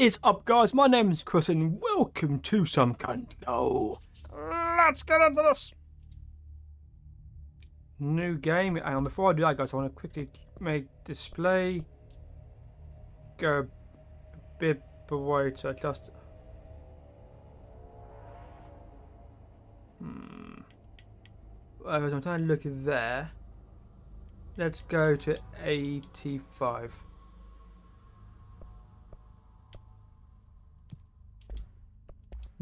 is up, guys? My name is Chris, and welcome to some Control. Let's get into this new game. On, before I do that, guys, I want to quickly make display. Go a bit away to adjust. Hmm. I'm trying to look there. Let's go to 85.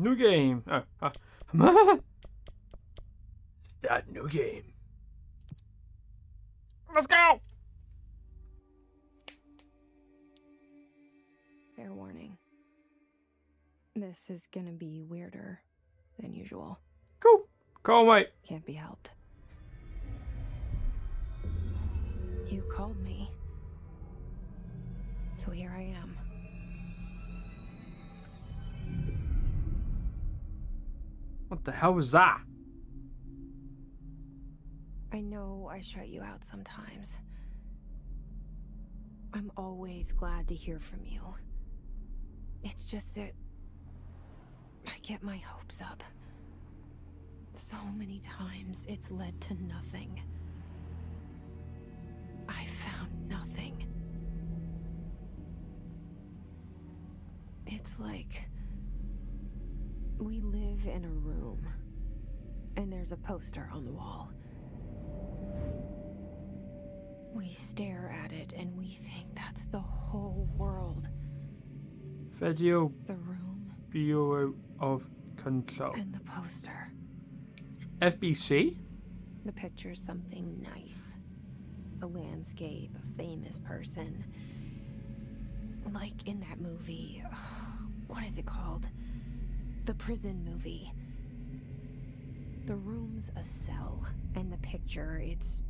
New game. Oh, oh. Start new game. Let's go. Fair warning. This is gonna be weirder than usual. Cool. Call mate. Can't be helped. You called me. So here I am. What the hell was that? I know I shut you out sometimes. I'm always glad to hear from you. It's just that I get my hopes up. So many times it's led to nothing. I found nothing. It's like we live in a room, and there's a poster on the wall. We stare at it and we think that's the whole world. Federal The room Bureau of Control. and the poster. FBC? The picture's something nice. A landscape, a famous person. Like in that movie. What is it called? The prison movie. The room's a cell, and the picture, it's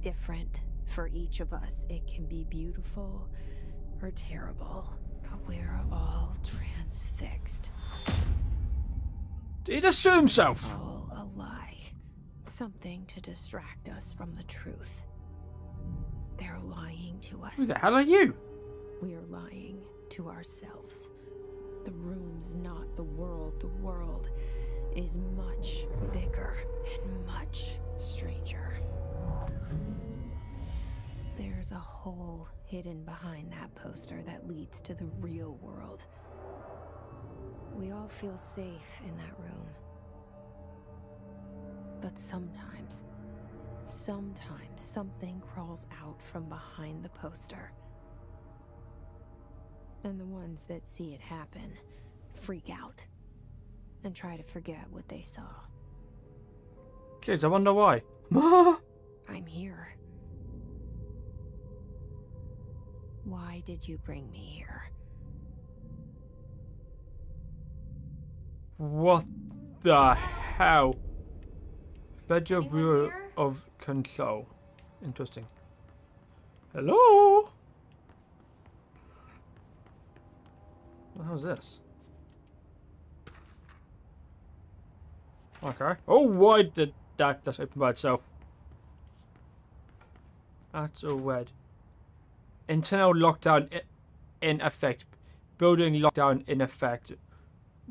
different for each of us. It can be beautiful or terrible, but we're all transfixed. Did he just sue It's all a lie. Something to distract us from the truth. They're lying to us. Who the hell are you? We're lying to ourselves. The room's not the world. The world is much bigger and much stranger. There's a hole hidden behind that poster that leads to the real world. We all feel safe in that room. But sometimes, sometimes something crawls out from behind the poster. And the ones that see it happen freak out and try to forget what they saw. Jeez, I wonder why. I'm here. Why did you bring me here? what the hell? Federal Bureau of Control. Interesting. Hello? The this? Okay. Oh, why did that just open by itself? That's all weird. Internal lockdown in effect. Building lockdown in effect.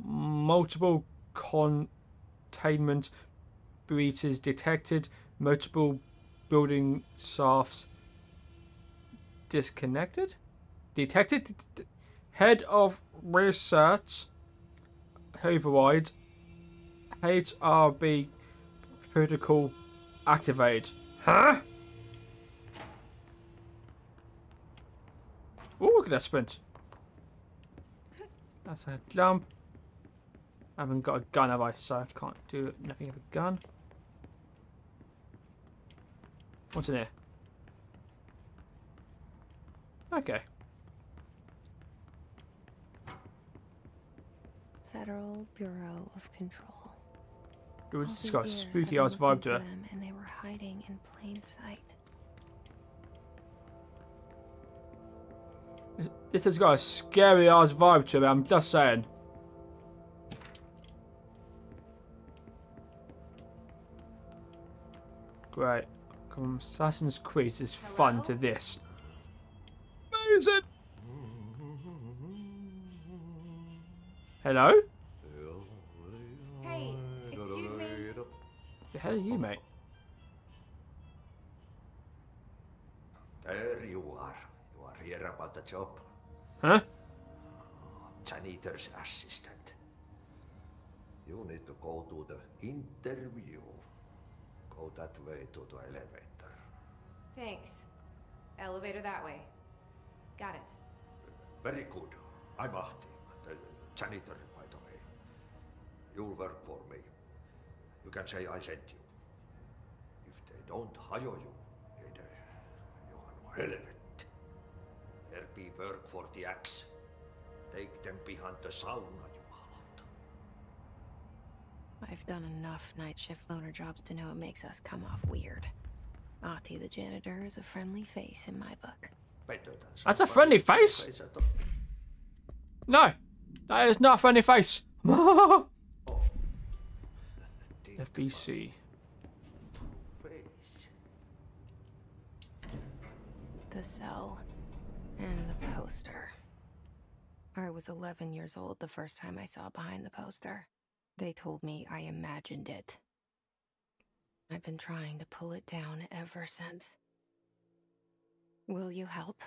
Multiple containment breaches detected. Multiple building shafts disconnected. Detected. Head of research. Override. HRB protocol activated. Huh? Oh, look at that sprint. That's a jump. I haven't got a gun, have I? So I can't do nothing with a gun. What's in here? Okay. Federal Bureau of Control. It was just got a spooky ass vibe to it. them, and they were hiding in plain sight. This has got a scary ass vibe to it, I'm just saying. Great. Assassin's Creed is fun to this. Amazing! Hello? Hey, excuse me? The hell are you, mate? There you are. You are here about the job. Huh? Oh, janitor's assistant. You need to go to the interview. Go that way to the elevator. Thanks. Elevator that way. Got it. Very good. I'm Ahti, the janitor, by the way. You'll work for me. You can say I sent you. If they don't hire you, then uh, you are no helvet. There be work for the axe. Take them behind the sauna, jumalauta. I've done enough night shift loner jobs to know it makes us come off weird. Ahti the janitor is a friendly face in my book. Better than That's a friendly face. face. No! That is not a funny face! FBC. The cell. And the poster. I was 11 years old the first time I saw behind the poster. They told me I imagined it. I've been trying to pull it down ever since. Will you help?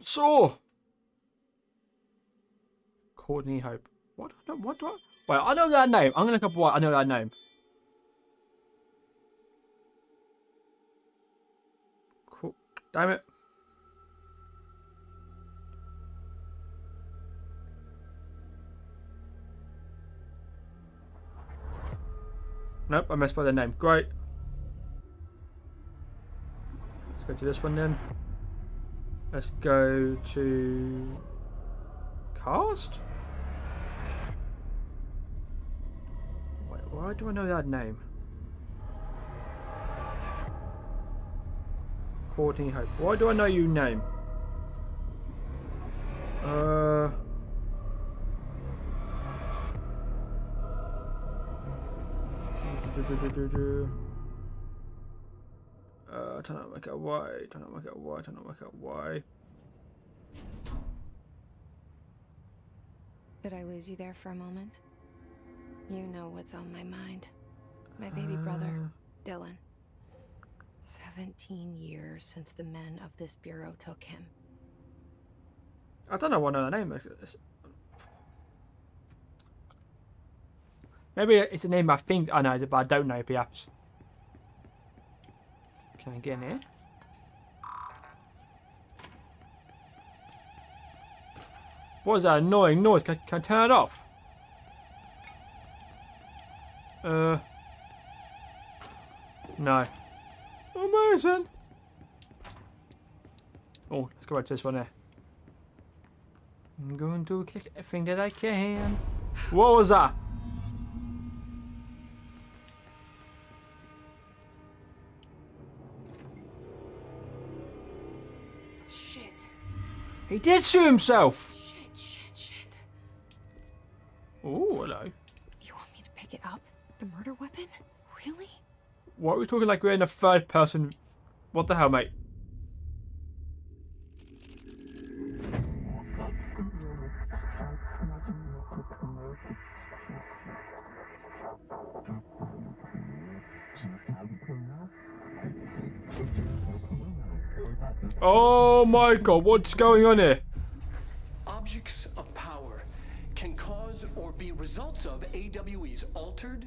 Saw! Courtney Hope. What? I know- What do I... Wait, I know that name. I'm gonna look up what I know that name. Cool. Damn it. Nope, I messed by the name. Great. Let's go to this one then. Let's go to cast. Why do I know that name? Courtney Hope. Why do I know you name? Uh. Uh, turn up make it Y, turn up make it Y, turn up make it Y. Did I lose you there for a moment? You know what's on my mind. My baby brother, Uh, Dylan. 17 years since the men of this bureau took him. I don't know what the name is. Maybe it's a name I think I know, but I don't know perhaps. Can I get in here? What is that annoying noise? Can, can I turn it off? Uh. No. Amazing. Oh, let's go back to this one there. I'm going to click everything that I can. What was that? Shit. He did shoot himself. Shit, shit, shit. Oh, hello. You want me to pick it up? The murder weapon? Really? What are we talking like we're in a third person? What the hell, mate? Oh my god, what's going on here? Objects of power can cause or be results of AWE's altered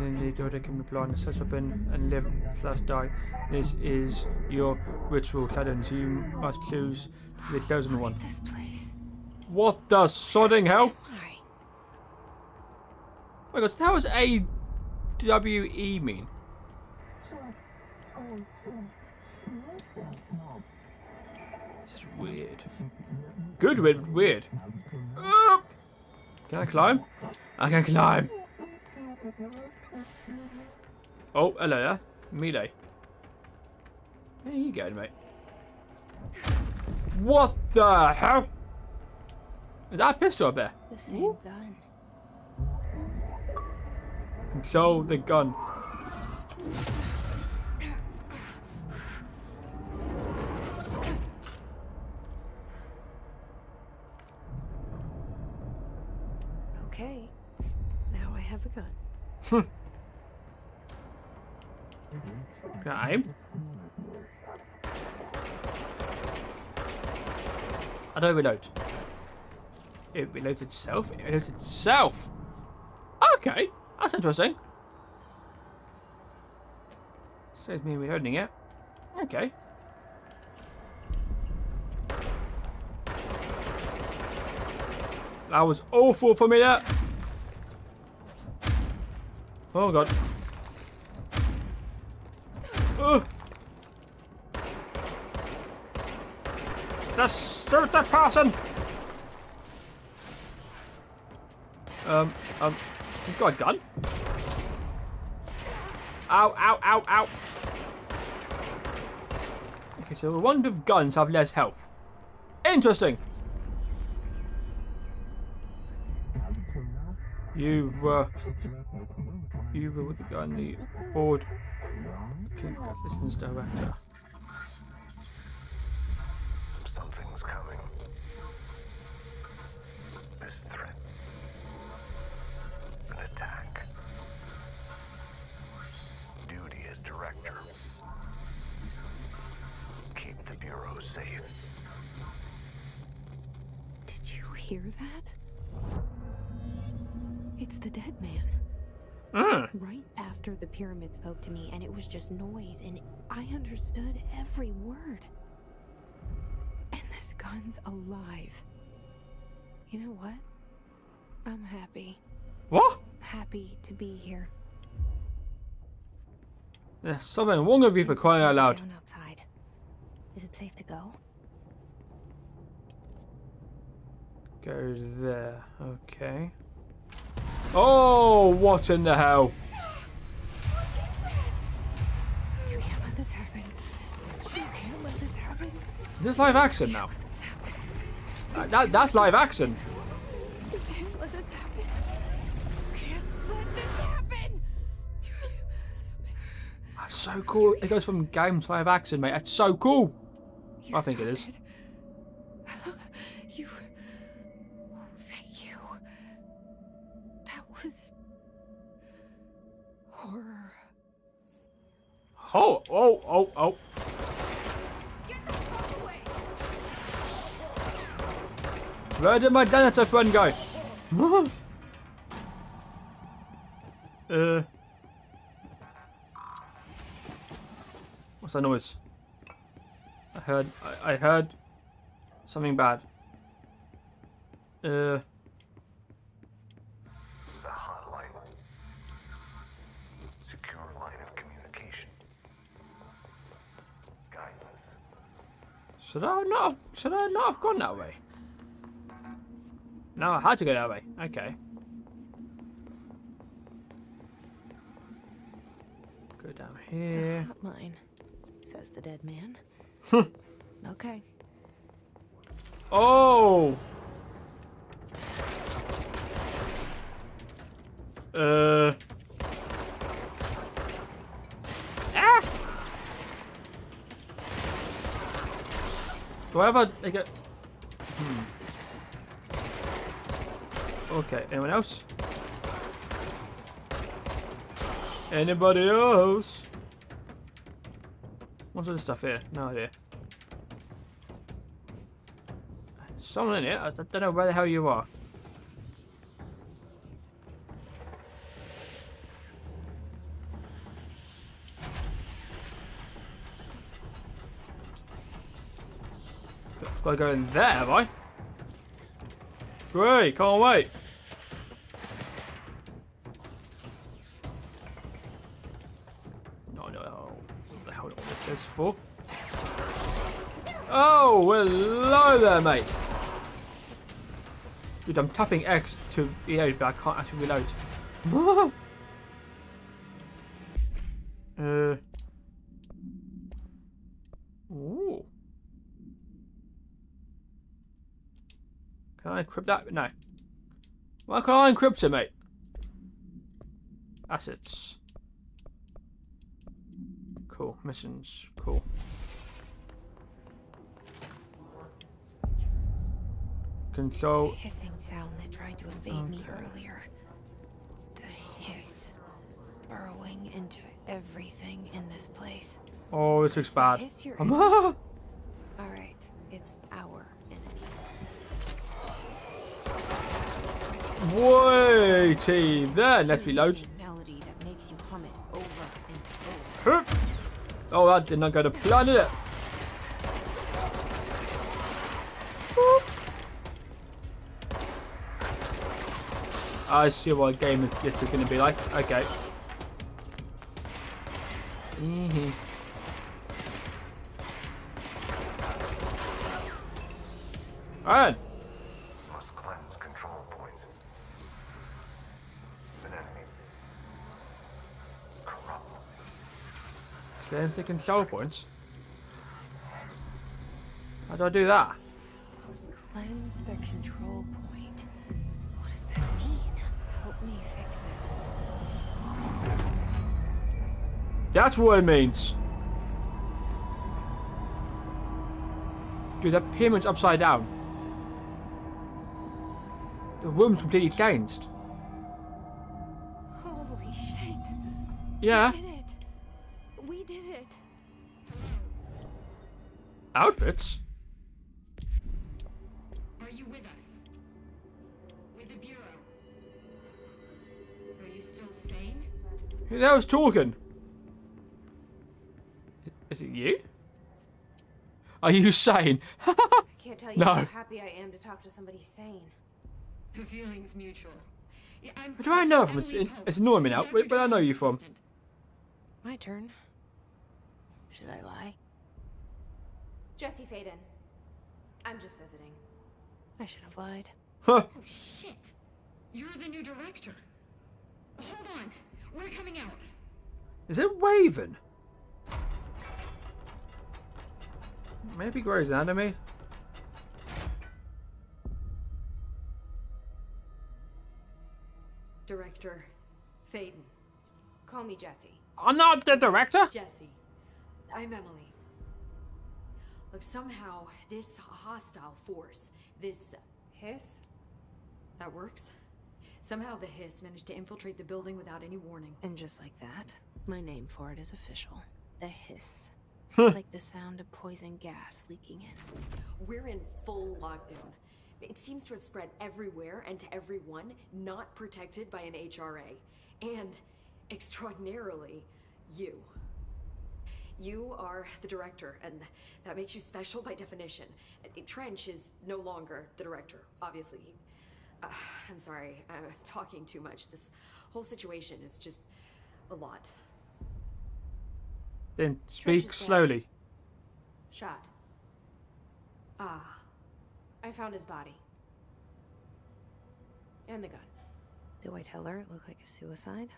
And then the daughter can reply on the search weapon and live slash die. This is your ritual cleanse. You must choose the chosen one. This place. What the sodding hell? Oh my god, how does A W E mean? This is weird. Good weird weird. Ah! Can I climb? I can climb. Oh, hello there. Melee. There you go, mate. What the hell? Is that a pistol up there? The same gun. Control the gun. Okay. Now I have a gun. I? I don't reload. It reloads itself? It reloads itself! Okay, that's interesting. Saves me reloading it. Okay. That was awful for me there. Oh god. Ugh. Just shoot that person! Um, um, he's got a gun? Ow, ow, ow, ow! Okay, so the ones with guns have less health. Interesting! You were... You were with the guy gun, the board... Okay, listens director. Director. Keep the Bureau safe. Did you hear that? It's the dead man. Mm. Right after the pyramid spoke to me, and it was just noise, and I understood every word. And this gun's alive. You know what? I'm happy. What? Happy to be here. There's something wrong with you for crying out loud. Outside. Is it safe to go? Goes there. Okay. Oh, what in the hell? You can't let this happen. You can't let this happen. Is this live action now? Let this happen. That, that, that's live action. So cool. It goes from game to live action, mate. That's so cool. You I think it is. started- You. Oh, thank you. That was. horror. Oh, oh, oh, oh. Get the fuck away! Where did my janitor friend go? uh. What's that noise? I heard. I, I heard something bad. Uh. The hotline. Secure line of communication. Guidance. Should I not? Have, should I not have gone that way? No, I had to go that way. Okay. Go down here. Hotline, says the dead man. okay. Oh. Uh. Ah. Do I have a like a? Hmm. Okay. Anyone else? Anybody else? What's this stuff here? No idea. Someone in it. I don't know where the hell you are. Gotta go in there, have I? Great, can't wait. No. What the hell all this is for? Oh, hello there, mate. Dude, I'm tapping X to reload, but I can't actually reload. Uh. Ooh. Can I encrypt that? No. Why can't I encrypt it, mate? Assets. Cool. Missions. Cool. Control. hissing sound that tried to invade me earlier. The hiss burrowing into everything in this place. Oh, this looks bad. Hiss you're in. Alright, it's our enemy. Waiting there. Let's reload. Melody that makes you hum it over and over. Oh, that did not go to plan, did it? I see what game this is going to be like. Okay. Mhm. Alright. Must cleanse control points. An enemy. Corrupt. Cleanse the control points. How do I do that? Cleanse the control point. What does that mean? Help me fix it. That's what it means. Dude, that pyramid's upside down. The room's completely changed. Holy shit. Yeah. Outfits? Are you with us? With the Bureau? Are you still sane? Who the hell's talking? Is it you? Are you sane? I can't tell you No. how happy I am to talk to somebody sane. The feeling's mutual. Yeah, I'm Where do I know from? Emily It's- Pope, it's annoying me now. Dr. Where- where I know you from? My turn. Should I lie? Jesse Faden. I'm just visiting. I should have lied. Huh. Oh shit! You're the new director. Hold on, we're coming out. Is it Raven? Maybe Grey's Anatomy? Director Faden. Call me Jesse. I'm not the director! Jesse. I'm Emily. Look, somehow this hostile force, this. Uh, hiss? that works? Somehow the Hiss managed to infiltrate the building without any warning. And just like that, my name for it is official. The hiss. like the sound of poison gas leaking in. We're in full lockdown. It seems to have spread everywhere and to everyone not protected by an HRA. And, extraordinarily, you. You are the director, and that makes you special by definition. Trench is no longer the director, obviously. Uh, I'm sorry, I'm talking too much. This whole situation is just a lot. Then speak is dead. slowly. Shot. Ah, I found his body. And the gun. Do I tell her it looked like a suicide?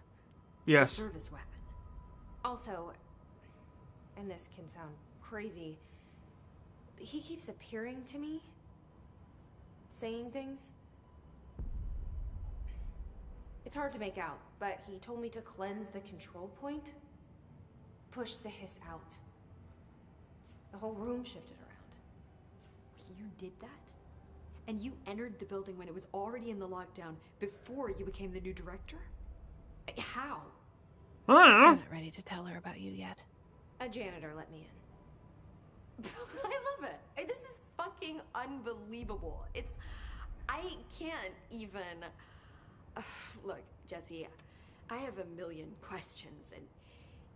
Yes. service weapon. Also, and this can sound crazy, but he keeps appearing to me, saying things. It's hard to make out, but he told me to cleanse the control point, push the hiss out. The whole room shifted around. You did that? And you entered the building when it was already in the lockdown before you became the new director? How? Ah. I'm not ready to tell her about you yet. A janitor let me in. I love it. This is fucking unbelievable. It's. I can't even. Ugh, look, Jesse, I have a million questions, and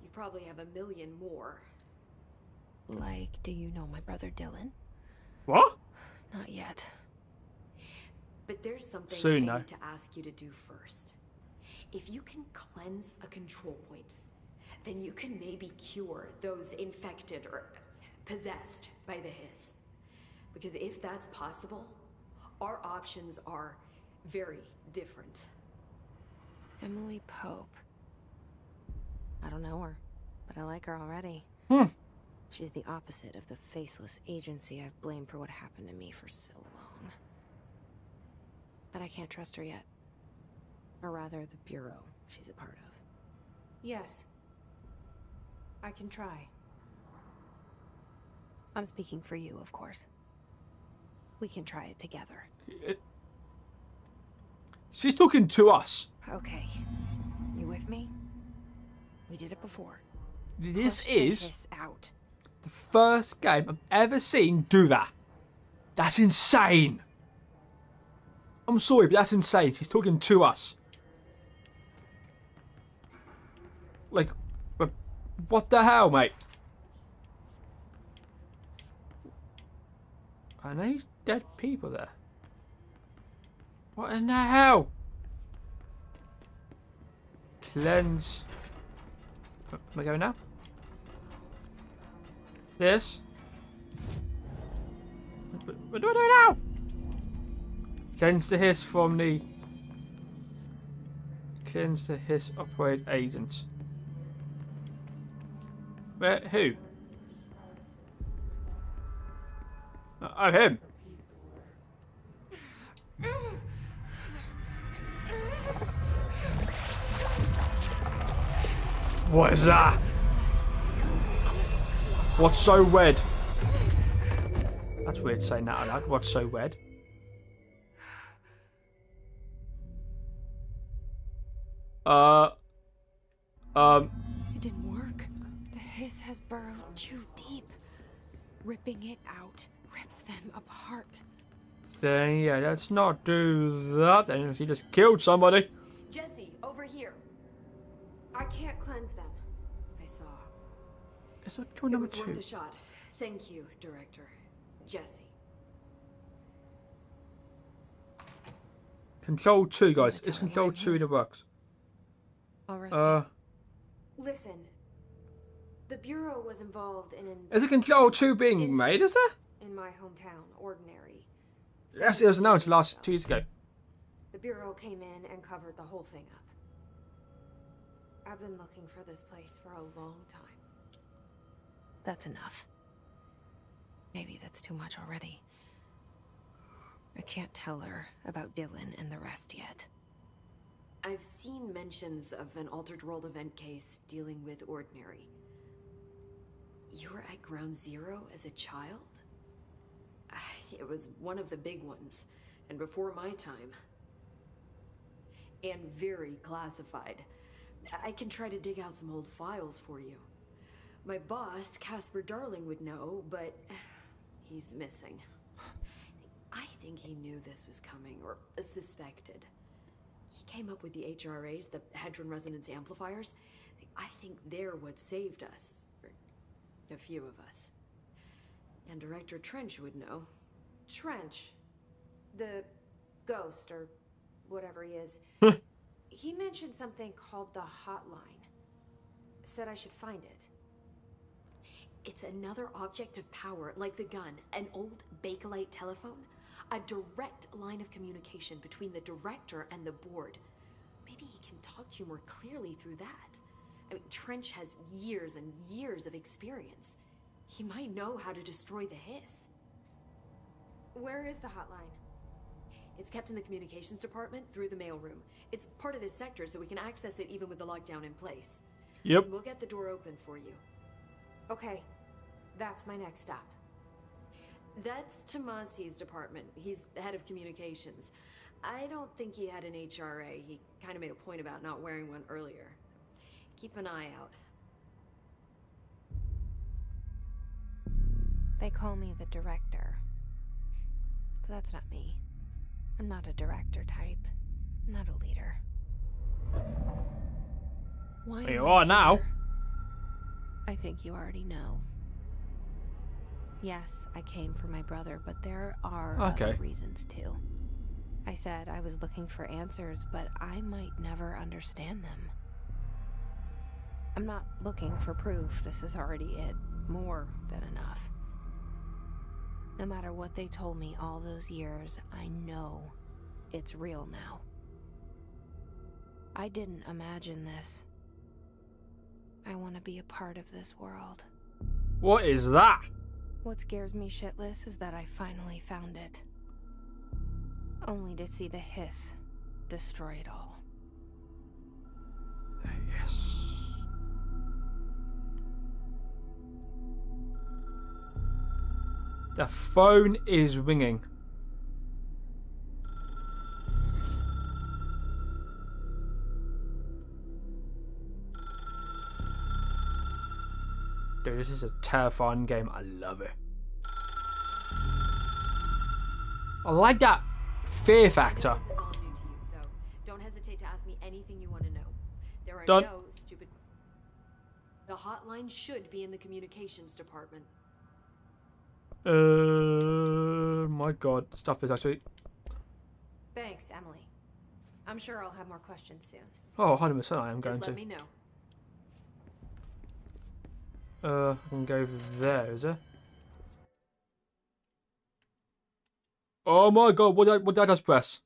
you probably have a million more. Like, do you know my brother Dylan? What? Not yet. But there's something Soon, I though. need to ask you to do first. If you can cleanse a control point, then you can maybe cure those infected or possessed by the hiss. Because if that's possible, our options are very different. Emily Pope. I don't know her. but I like her already. Hmm. She's the opposite of the faceless agency I've blamed for what happened to me for so long. But I can't trust her yet. Or rather, the Bureau she's a part of. Yes. I can try. I'm speaking for you, of course. We can try it together. She's talking to us. Okay. You with me? We did it before. This Push is hiss out. the first game I've ever seen do that. That's insane. I'm sorry, but that's insane. She's talking to us. Like, what the hell, mate? Are these dead people there? What in the hell? Cleanse. Oh, am I going now? This. What, do I do now? Cleanse the hiss from the. Cleanse the hiss operated agents. Where? Who? Uh, oh, him. What is that? What's so red? That's weird saying that out loud. What's so red? Uh. Um. Has burrowed too deep. Ripping it out rips them apart. Then yeah, let's not do that. Then he just killed somebody. Jesse, over here. I can't cleanse them. I saw. It's not kill It number two. worth a shot. Thank you, Director. Jesse. Control two, guys. It's control two that works. I'll risk Uh. Listen. The Bureau was involved in an is a control oh, two being It's- made? Is there? in my hometown, Ordinary. Yes, it was announced last two years ago. The Bureau came in and covered the whole thing up. I've been looking for this place for a long time. That's enough. Maybe that's too much already. I can't tell her about Dylan and the rest yet. I've seen mentions of an Altered World event case dealing with Ordinary. You were at Ground Zero as a child? It was one of the big ones, and before my time. And very classified. I can try to dig out some old files for you. My boss, Casper Darling, would know, but he's missing. I think he knew this was coming, or suspected. He came up with the HRAs, the Hadron Resonance Amplifiers. I think they're what saved us. A few of us. And Director Trench would know. Trench. The ghost, or whatever he is. he mentioned something called the hotline. Said I should find it. It's another object of power, like the gun, an old Bakelite telephone. A direct line of communication between the director and the board. Maybe he can talk to you more clearly through that. I mean, Trench has years and years of experience. He might know how to destroy the hiss. Where is the hotline? It's kept in the communications department through the mailroom. It's part of this sector, so we can access it even with the lockdown in place. Yep. We'll get the door open for you. Okay, that's my next stop. That's Tommasi's department. He's the head of communications. I don't think he had an HRA. He kind of made a point about not wearing one earlier. Keep an eye out. They call me the director. But that's not me. I'm not a director type. I'm not a leader. Why am You are now. I think you already know. Yes, I came for my brother, but there are Okay. other reasons too. I said I was looking for answers, but I might never understand them. I'm not looking for proof. This is already it. More than enough. No matter what they told me all those years, I know it's real now. I didn't imagine this. I want to be a part of this world. What is that? What scares me shitless is that I finally found it. Only to see the hiss destroy it all. The phone is ringing. Dude, this is a terrifying game. I love it. I like that fear factor. This is all new to you, so don't hesitate to ask me anything you want to know. There are Done. no stupid. The hotline should be in the communications department. Uh, my god, stuff is actually. Thanks, Emily. I'm sure I'll have more questions soon. Oh, 100% I am going Just let to. me know. Uh, I can go over there, is it? Oh my god, what did I, what did I just press?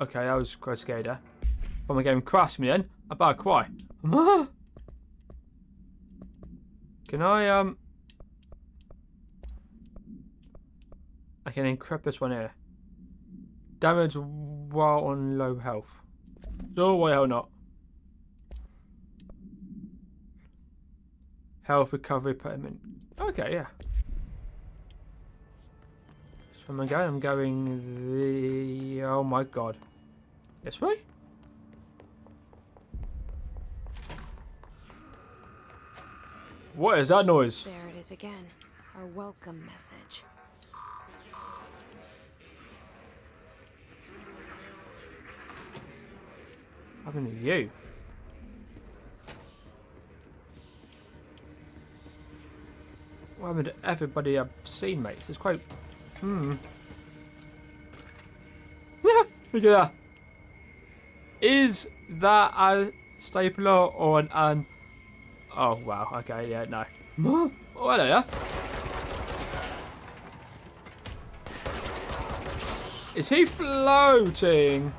Okay, I was quite scared there. From the game crashed me then, I better cry. can I, um... I can encrypt this one here. Damage while on low health. So why hell not? Health recovery payment. Okay, yeah. So I'm going, I'm going the... Oh my god. This way? What is that noise? There it is again. Our welcome message. What happened to you? What happened to everybody I've seen, mate? This is quite... Hmm. Yeah, look at that. Is that a stapler or an... an... Oh, wow. Okay, yeah, no. Oh, hello, yeah. Is he floating?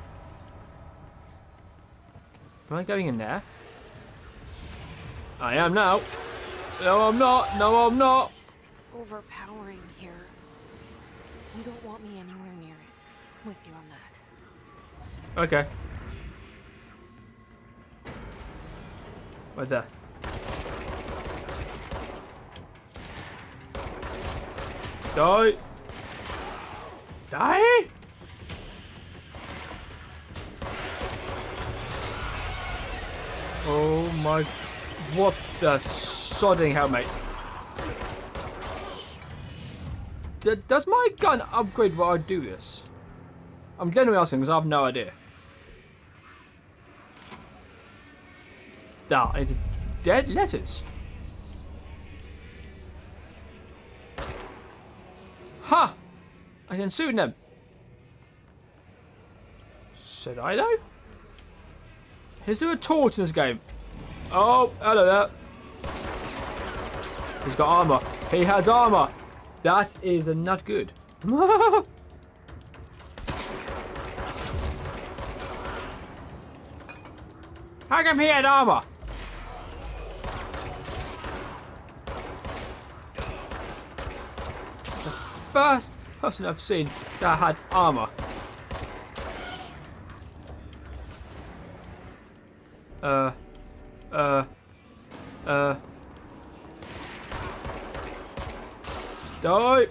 Am I going in there? I am now. No, I'm not. No, I'm not. It's overpowering here. You don't want me anywhere near it. With you on that. Okay. Right there. Die. Die. Oh my. What the sodding hell, mate. D does my gun upgrade while I do this? I'm genuinely asking because I have no idea. That it's dead letters. Ha! I can shoot them. Should I though? Is there a torch in this game? Oh, hello there. He's got armor. He has armor. That is not good. How come he had armor? The first person I've seen that had armor. Uh, uh, uh. Die!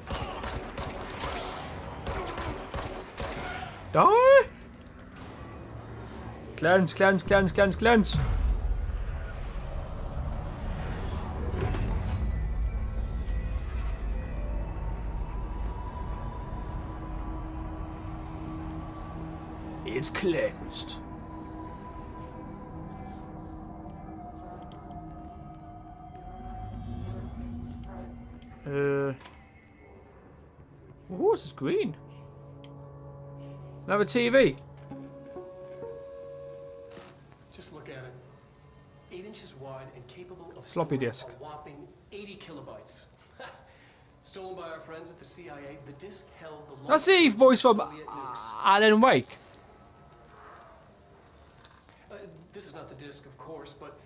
Die! Cleanse, cleanse, cleanse, cleanse, cleanse. Cleansed. Uh. Oh, this is green. Another TV. Just look at it. Eight inches wide and capable of Floppy storing disk. a whopping 80 kilobytes. Stolen by our friends at the CIA, the disk held the That's the voice from Alan Wake. This is not the disc, of course, but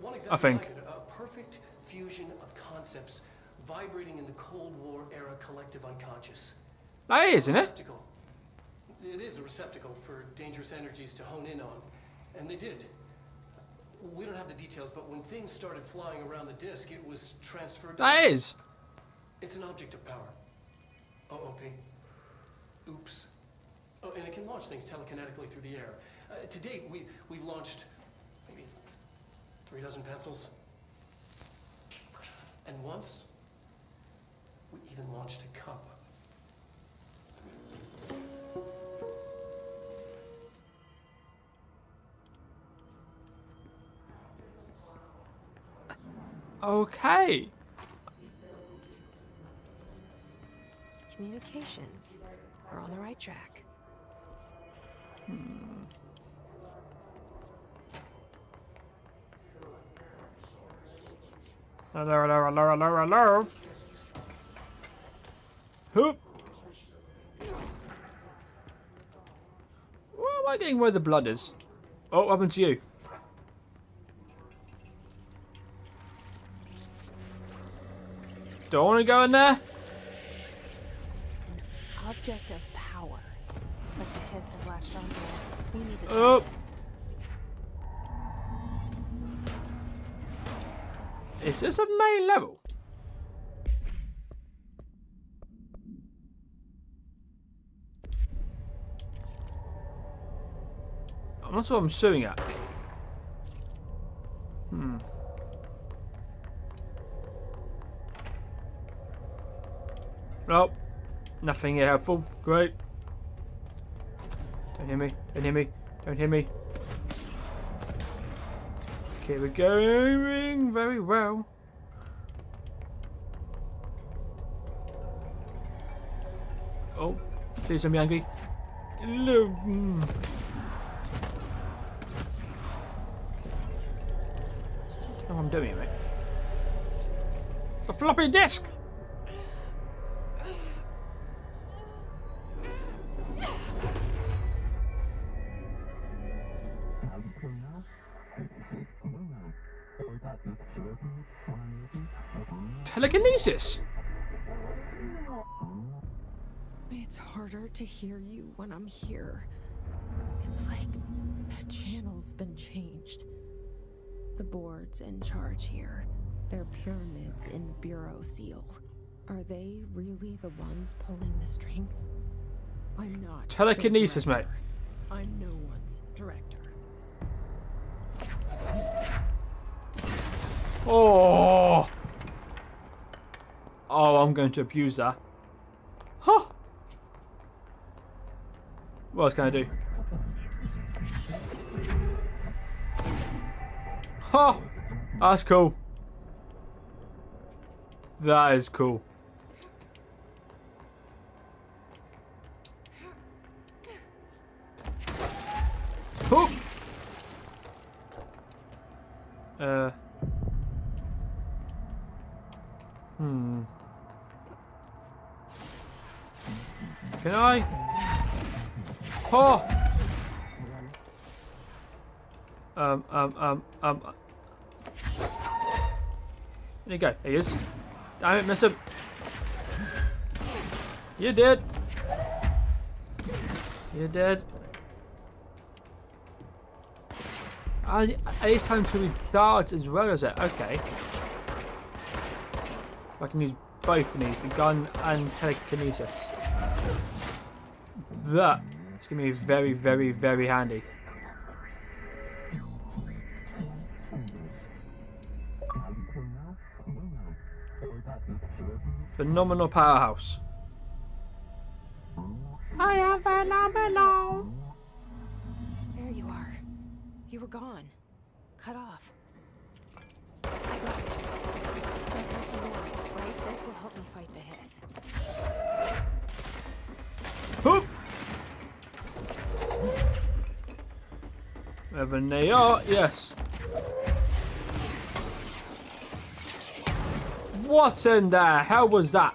one example I think. a perfect fusion of concepts vibrating in the Cold War era collective unconscious. That is, isn't it? It is a receptacle for dangerous energies to hone in on, and they did. We don't have the details, but when things started flying around the disk, it was transferred. to That us. is. It's an object of power. OOP. Oops. Oh, and it can launch things telekinetically through the air. Uh, to date, we, we've launched three dozen pencils. And once, we even launched a cup. Okay. Communications. We're on the right track. Hmm. Hello, hello, hello, hello, hello. Hoop. Why am I getting where the blood is? Oh, what happened to you? Don't want to go in there. Object of power. Looks like the hiss have latched onto. We need to. Oh. This is this a main level? I'm not sure what I'm suing at. Hmm. Nope. Nothing here helpful. Great. Don't hear me. Don't hear me. Don't hear me. Okay, we're going very well. Oh, please don't be angry. I'm hmm. doing, mate. It's a floppy disk! Telekinesis! It's harder to hear you when I'm here. It's like the channel's been changed. The board's in charge here. They're pyramids in the Bureau seal. Are they really the ones pulling the strings? I'm not. Telekinesis, mate. I'm no one's director. Oh! Oh, I'm going to abuse that. Huh! What else can I do? Huh! That's cool. That is cool. Hoop! Uh. Can I? Oh! Um, um, um, um. There you go. There he is. Damn it, missed him. You did. You did. I, I need time to recharge as well as it. Okay. I can use both of these, the gun and telekinesis. That is going to be very, very, very handy. Phenomenal powerhouse. I am phenomenal. There you are. You were gone. Cut off. I got it. There's something more, right? This will help me fight the hiss. Wherever they are, yes. What in the hell was that?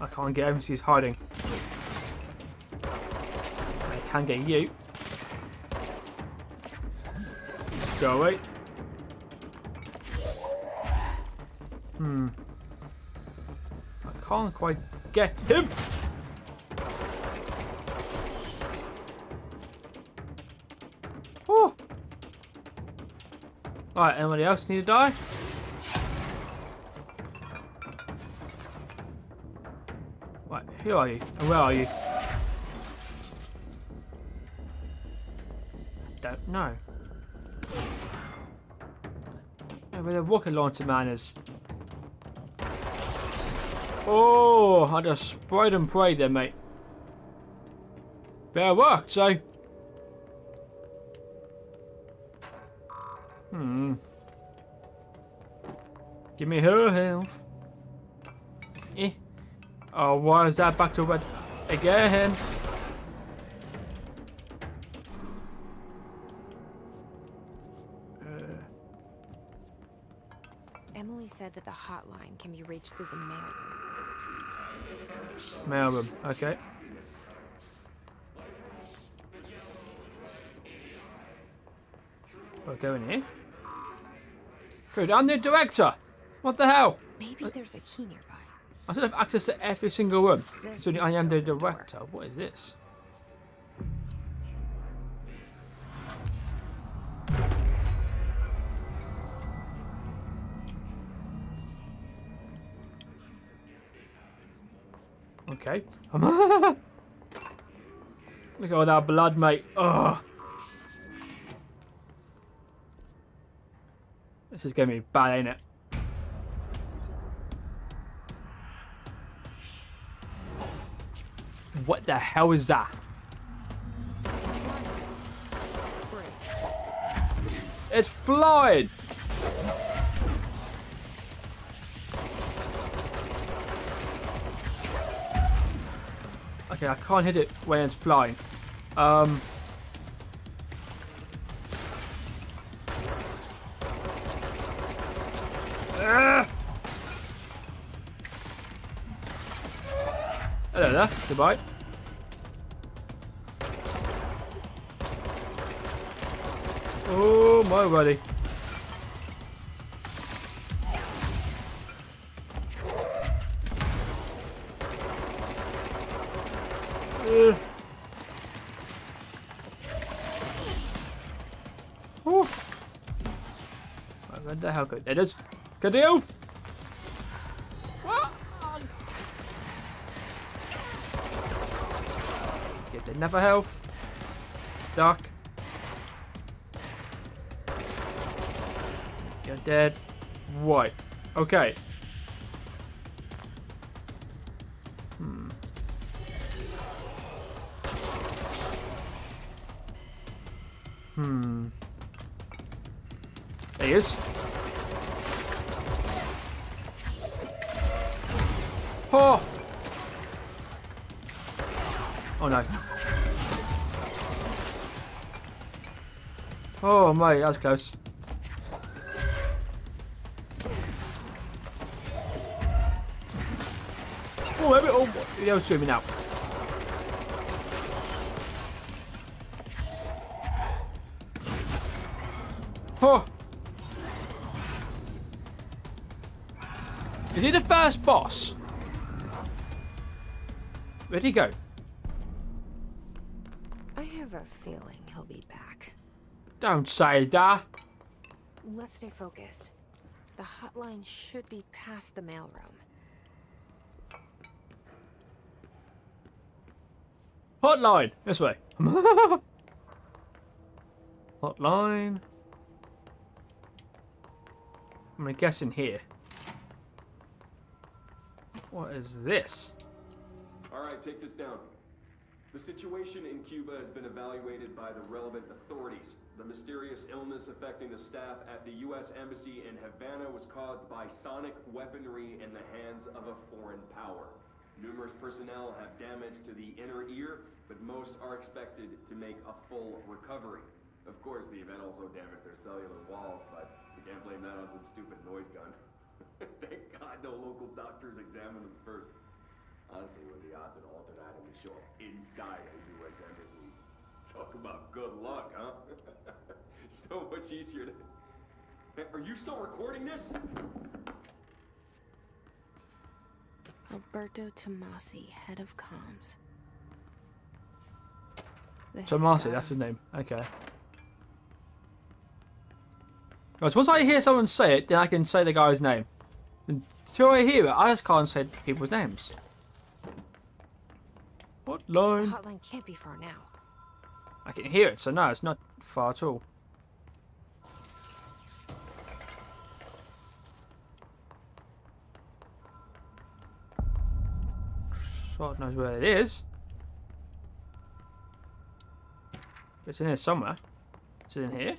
I can't get him, he's hiding. I can get you. Go away. Hmm. Can't quite get him. Oh. Alright, anybody else need to die? Right, who are you? And where are you? Don't know. Know where the rocket launcher man is. Oh, I just sprayed and prayed there, mate. Better work, so. Hmm. Give me her health. Eh. Oh, why is that back to red again? Can be reached through the mailroom. Mailroom, okay. We're going here. Good, I'm the director. What the hell? Maybe there's a key nearby. I should have access to every single room. So I am the open the director. What is this? Okay. Look at all that blood, mate. Ugh. This is gonna be bad, ain't it? What the hell is that? It's flying! Okay, I can't hit it when it's flying. Um. Ah! Hello there, goodbye. Oh my buddy. The hell go? It is. Good deal. Get the never health. Duck. You're dead. Right. Okay. Hmm. Hmm. There he is. Oh! Oh no. Oh mate, that was close. Oh, maybe, oh, he was zooming out. Oh. Is he the first boss? Where'd he go? I have a feeling he'll be back. Don't say that. Let's stay focused. The hotline should be past the mailroom. Hotline! This way. Hotline. I'm guessing here. What is this? All right, take this down. The situation in Cuba has been evaluated by the relevant authorities. The mysterious illness affecting the staff at the U.S. Embassy in Havana was caused by sonic weaponry in the hands of a foreign power. Numerous personnel have damage to the inner ear, but most are expected to make a full recovery. Of course, the event also damaged their cellular walls, but you can't blame that on some stupid noise gun. Thank God no local doctors examined them first. Honestly, what the odds an altered item would show up inside a U.S. embassy? Talk about good luck, huh? so much easier to. Hey, Are you still recording this? Alberto Tommasi, head of comms. The Tommasi, that's his name. Okay. Guys, once I hear someone say it, then I can say the guy's name. Until I hear it, I just can't say people's names. What The line? hotline can't be far now. I can hear it, so no, it's not far at all. God knows where it is. It's in here somewhere. It's in here?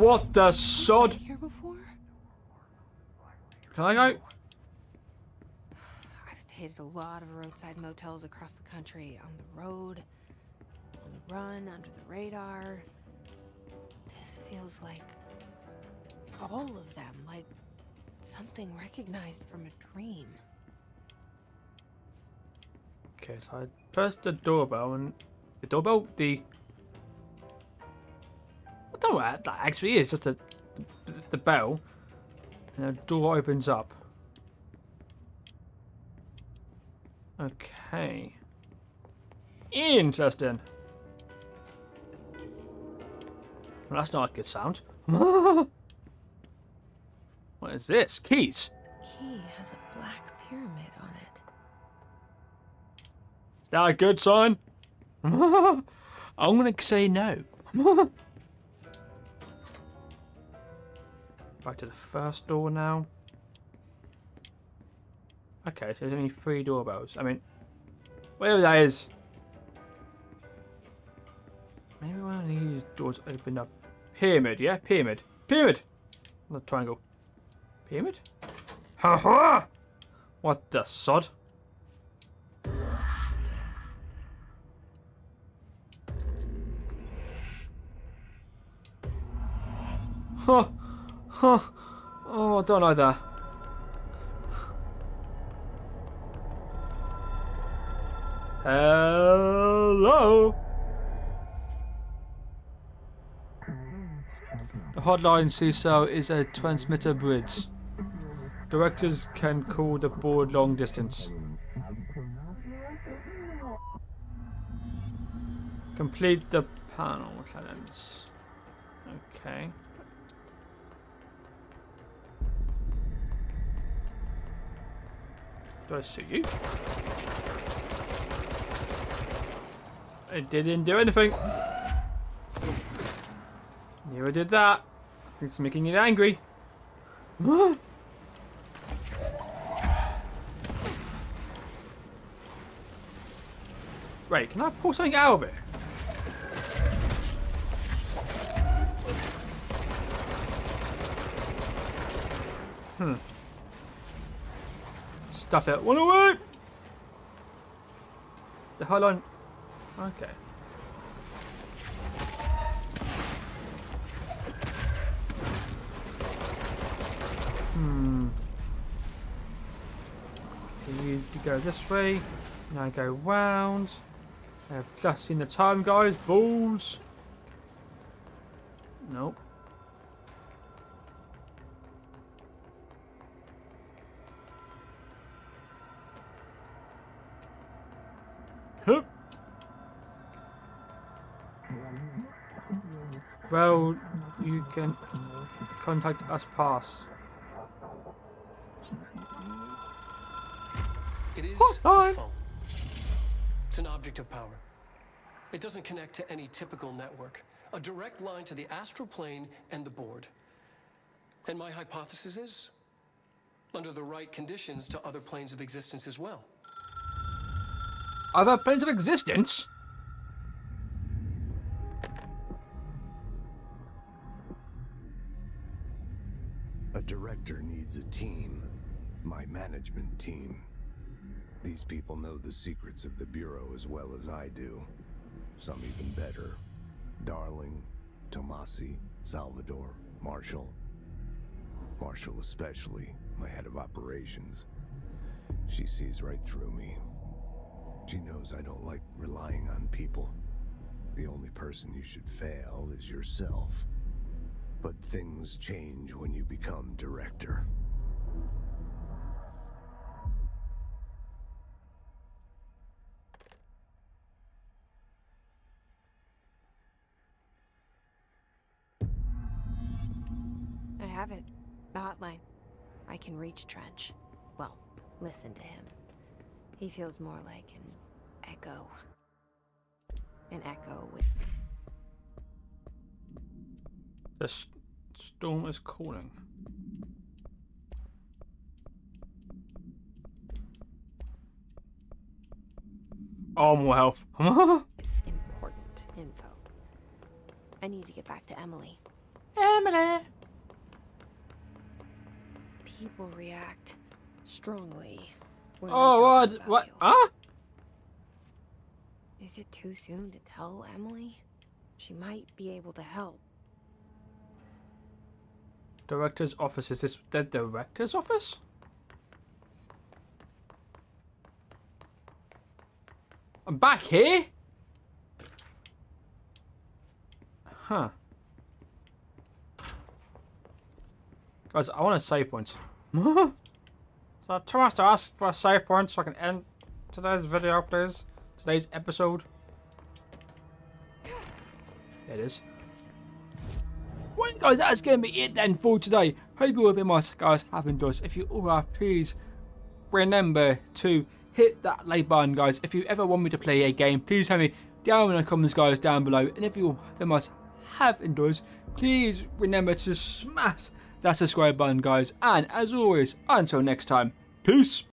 What the sod? Here before? Can I go? I've stayed at a lot of roadside motels across the country, on the road, on the run, under the radar. This feels like all of them, like something recognized from a dream. Okay, so I pressed the doorbell and the doorbell, the. Don't know what that actually is, just the, the, the bell. And the door opens up. Okay. Interesting. Well, that's not a good sound. what is this? Keys. Key has a black pyramid on it. Is that a good sign? I'm gonna say no. Back to the first door now. Okay, so there's only three doorbells. I mean, whatever that is. Maybe one of these doors open up. Pyramid, yeah? Pyramid. Pyramid! Not triangle. Pyramid? Ha ha! What the sod? Huh. Huh. Oh, I don't know that. Hello? The hotline CSO is a transmitter bridge. Directors can call the board long distance. Complete the panel challenge. Okay. Do I see you? It didn't do anything. Never did that. It's making it angry. Wait, can I pull something out of it? Hmm. Stuff it. One away! The hotline. Okay. Hmm. So you, go this way, I go round. I've just seen the time, guys. Balls. Nope. Well, you can contact us pass. It is What? a phone. It's an object of power. It doesn't connect to any typical network. A direct line to the astral plane and the board. And my hypothesis is, under the right conditions, to other planes of existence as well. Other planes of existence? A director needs a team. My management team. These people know the secrets of the Bureau as well as I do. Some even better. Darling, Tommasi, Salvador, Marshall. Marshall especially, my head of operations. She sees right through me. She knows I don't like relying on people. The only person you should fail is yourself. But things change when you become director. I have it. The hotline. I can reach Trench. Well, listen to him. He feels more like an echo. An echo with The s storm is calling. Oh, more health. important info. I need to get back to Emily. Emily! People react strongly. when Oh, what? What? you. Huh? Is it too soon to tell Emily? She might be able to help. Director's office. Is this the director's office? I'm back here? Huh. Guys, I want a save point. so I try to ask for a save point so I can end today's video, please. Today's episode. There it is. Guys, that's going to be it then for today. Hope you all have been my guys have enjoyed. If you all are, please remember to hit that like button, guys. If you ever want me to play a game, please tell me down in the comments, guys, down below. And if you all very much have enjoyed, please remember to smash that subscribe button, guys. And as always, until next time, peace.